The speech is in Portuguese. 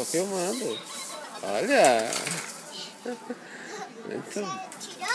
tô filmando. Olha. Muito...